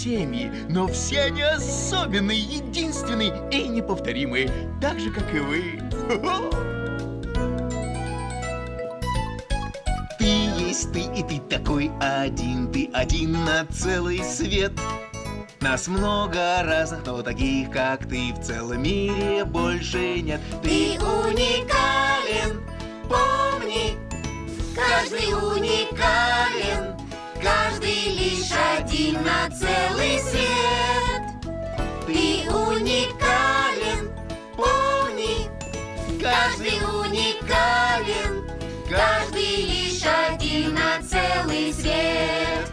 семьи, но все они особенные, единственные и неповторимые, так же, как и вы. Ты есть ты, и ты такой один, ты один на целый свет. Нас много разных, но таких, как ты, в целом мире больше нет. Ты уникален, помни, каждый уникален, один на целый свет. Ты уникален, помни, каждый уникален, каждый лишь один на целый свет.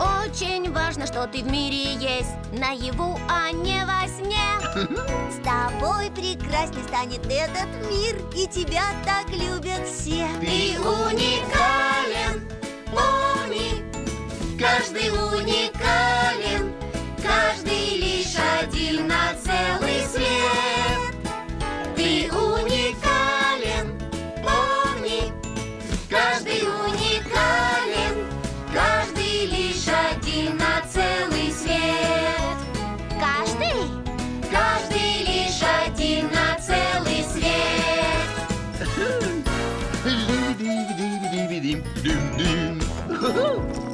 Очень важно, что ты в мире есть Наяву, а не во сне С тобой прекрасней станет этот мир И тебя так любят все Ты уникален doom, doom, doom.